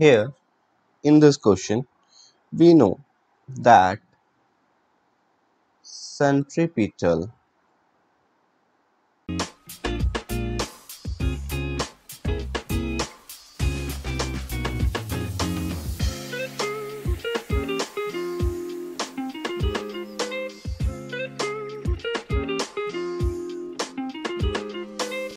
Here, in this question, we know that centripetal